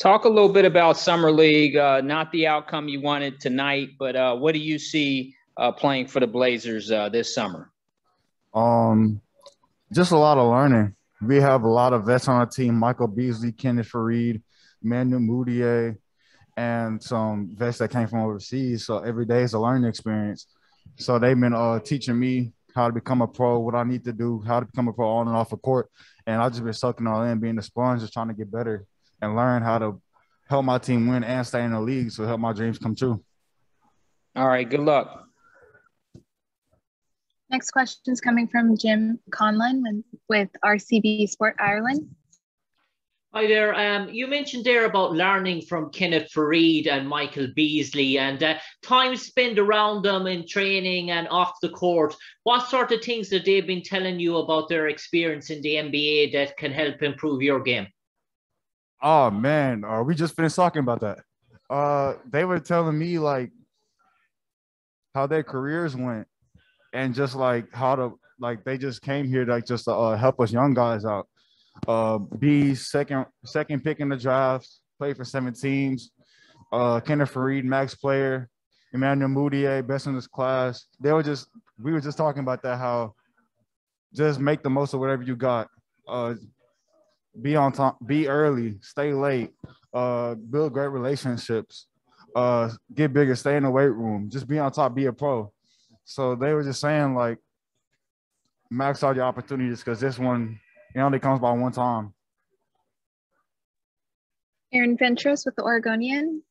Talk a little bit about summer league. Uh, not the outcome you wanted tonight, but uh, what do you see uh, playing for the Blazers uh, this summer? Um, just a lot of learning. We have a lot of vets on our team: Michael Beasley, Kenneth Faried, Manu Mudiay, and some vets that came from overseas. So every day is a learning experience. So they've been uh, teaching me how to become a pro, what I need to do, how to become a pro on and off the court. And I've just been sucking all in, being a sponge, just trying to get better and learn how to help my team win and stay in the league so help my dreams come true. All right, good luck. Next question is coming from Jim Conlon with RCB Sport Ireland. Hi there. Um, you mentioned there about learning from Kenneth Faried and Michael Beasley and uh, time spent around them in training and off the court. What sort of things that they've been telling you about their experience in the NBA that can help improve your game? Oh man, uh, we just finished talking about that. Uh, they were telling me like how their careers went, and just like how to like they just came here like just to uh, help us young guys out. Uh, be second second pick in the draft, play for seven teams. Uh, Kenneth Faried, max player, Emmanuel Mudiay, best in his class. They were just we were just talking about that how just make the most of whatever you got. Uh, be on time, be early, stay late, uh, build great relationships, uh, get bigger, stay in the weight room, just be on top, be a pro. So they were just saying like max out your opportunities because this one it only comes by one time. Aaron Fentress with the Oregonian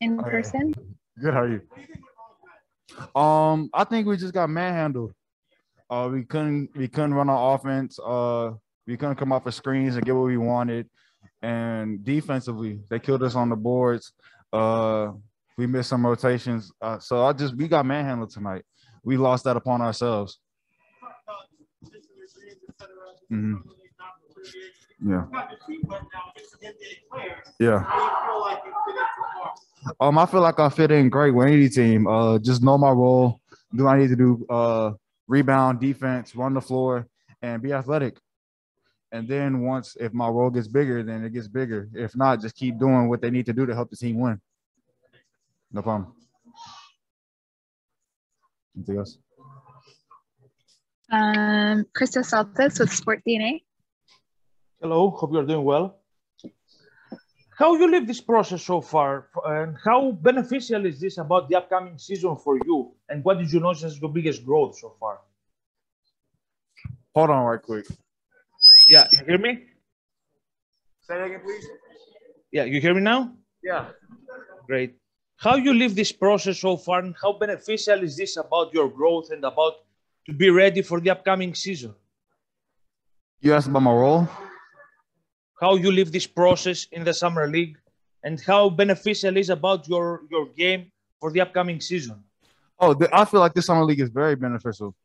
in oh, person. Good, how are you? Um, I think we just got manhandled. Uh, we couldn't we couldn't run our offense. Uh, we couldn't come off the screens and get what we wanted. And defensively, they killed us on the boards. Uh, we missed some rotations. Uh, so I just we got manhandled tonight. We lost that upon ourselves. Mm-hmm. Yeah. Yeah. Um, I feel like I fit in great with any team. Uh, just know my role. Do I need to do uh rebound, defense, run the floor, and be athletic. And then once if my role gets bigger, then it gets bigger. If not, just keep doing what they need to do to help the team win. No problem. Anything else? Um, Krista Saltis with Sport DNA. Hello, hope you're doing well. How you live this process so far, and how beneficial is this about the upcoming season for you? And what did you notice as your biggest growth so far? Hold on, right quick. Yeah, you hear me? Say that again, please. Yeah, you hear me now? Yeah. Great. How you live this process so far, and how beneficial is this about your growth and about to be ready for the upcoming season? You asked about my role. How you live this process in the summer league, and how beneficial is about your your game for the upcoming season. Oh, I feel like this summer league is very beneficial.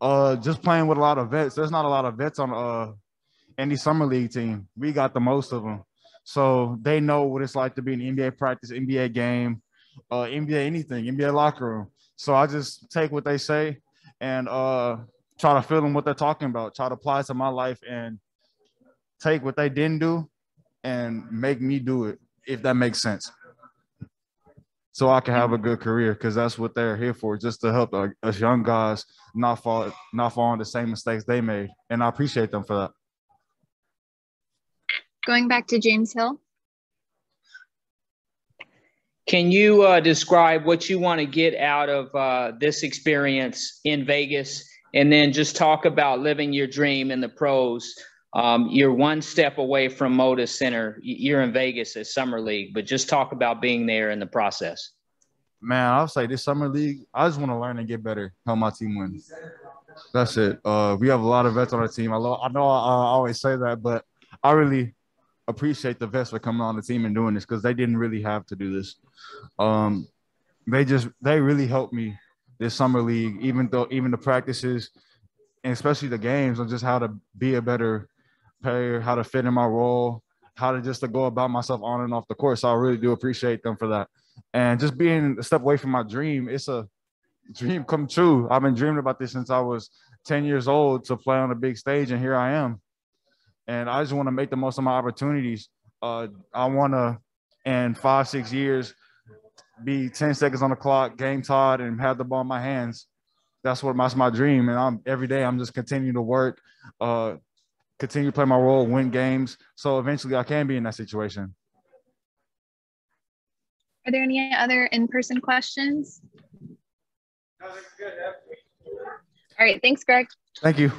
Uh, just playing with a lot of vets. There's not a lot of vets on uh any summer league team. We got the most of them. So they know what it's like to be an NBA practice, NBA game, uh, NBA anything, NBA locker room. So I just take what they say and uh, try to feel them what they're talking about, try to apply to my life and take what they didn't do and make me do it, if that makes sense. So I can have a good career because that's what they're here for, just to help us young guys not fall not fall into the same mistakes they made. And I appreciate them for that. Going back to James Hill. Can you uh, describe what you want to get out of uh, this experience in Vegas, and then just talk about living your dream in the pros? Um, you're one step away from Moda Center. You're in Vegas at Summer League, but just talk about being there in the process. Man, I'll say this Summer League, I just want to learn and get better, help my team win. That's it. Uh, we have a lot of vets on our team. I, lo- I know I, I always say that, but I really appreciate the vets for coming on the team and doing this because they didn't really have to do this. Um, they just they really helped me this summer league, even though even the practices and especially the games on just how to be a better player, how to fit in my role, how to just to go about myself on and off the court. So I really do appreciate them for that. And just being a step away from my dream, it's a dream come true. I've been dreaming about this since I was 10 years old to play on a big stage, and here I am. And I just want to make the most of my opportunities. Uh, I want to, in five six years, be 10 seconds on the clock, game tied, and have the ball in my hands. That's what that's my dream. And I'm every day I'm just continuing to work, uh, continue to play my role, win games. So eventually I can be in that situation. Are there any other in-person questions? All right, thanks, Greg. Thank you.